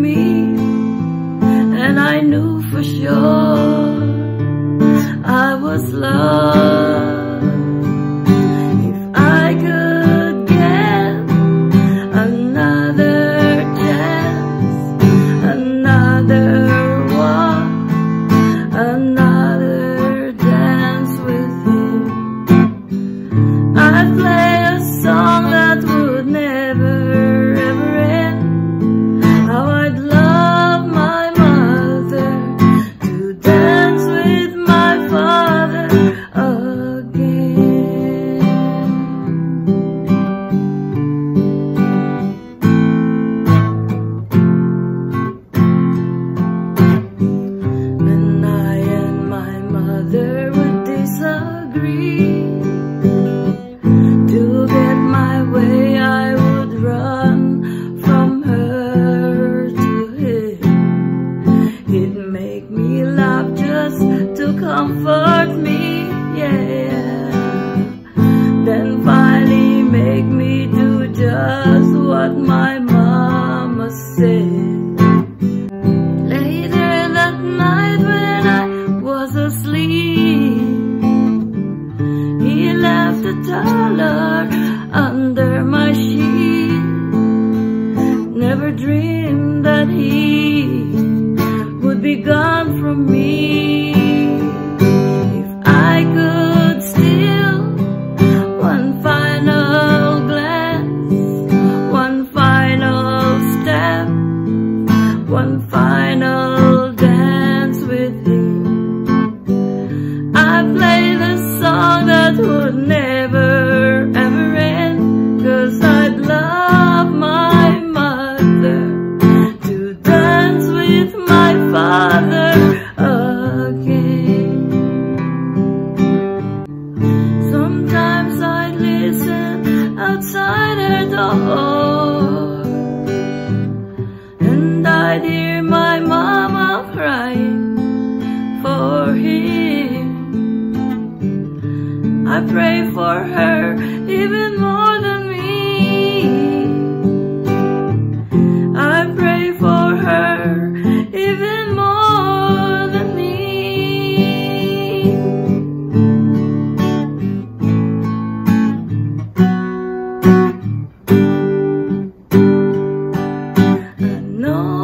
me, and I knew for sure I was loved. Get my way I would run from her to him. Make me laugh just to comfort me, yeah. Then finally make me do just what my would be gone from me. If I could steal one final glance, one final step one final dance with him. I play the song that would never I'd hear my mama crying for him. I pray for her even more than me. I pray for her even more than me. I know